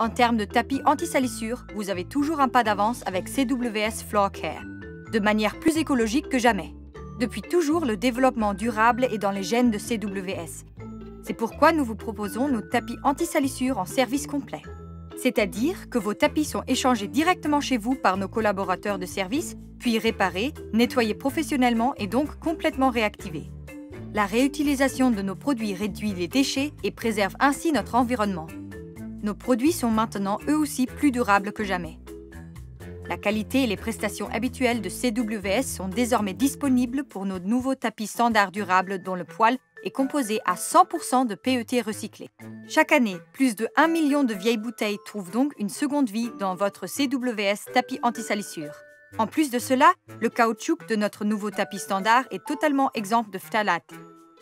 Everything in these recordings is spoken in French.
En termes de tapis anti-salissure, vous avez toujours un pas d'avance avec CWS Floor Care, de manière plus écologique que jamais. Depuis toujours, le développement durable est dans les gènes de CWS. C'est pourquoi nous vous proposons nos tapis anti-salissure en service complet. C'est-à-dire que vos tapis sont échangés directement chez vous par nos collaborateurs de service, puis réparés, nettoyés professionnellement et donc complètement réactivés. La réutilisation de nos produits réduit les déchets et préserve ainsi notre environnement. Nos produits sont maintenant eux aussi plus durables que jamais. La qualité et les prestations habituelles de CWS sont désormais disponibles pour nos nouveaux tapis standards durables dont le poil est composé à 100% de PET recyclé. Chaque année, plus de 1 million de vieilles bouteilles trouvent donc une seconde vie dans votre CWS tapis anti-salissure. En plus de cela, le caoutchouc de notre nouveau tapis standard est totalement exempt de phtalate.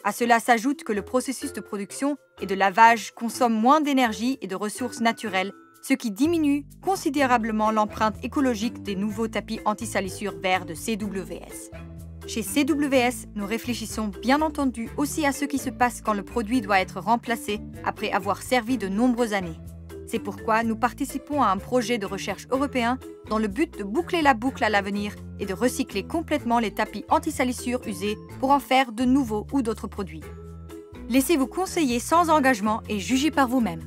À cela s'ajoute que le processus de production et de lavage consomme moins d'énergie et de ressources naturelles, ce qui diminue considérablement l'empreinte écologique des nouveaux tapis anti-salissure verts de CWS. Chez CWS, nous réfléchissons bien entendu aussi à ce qui se passe quand le produit doit être remplacé après avoir servi de nombreuses années. C'est pourquoi nous participons à un projet de recherche européen dans le but de boucler la boucle à l'avenir et de recycler complètement les tapis anti-salissure usés pour en faire de nouveaux ou d'autres produits. Laissez-vous conseiller sans engagement et jugez par vous-même.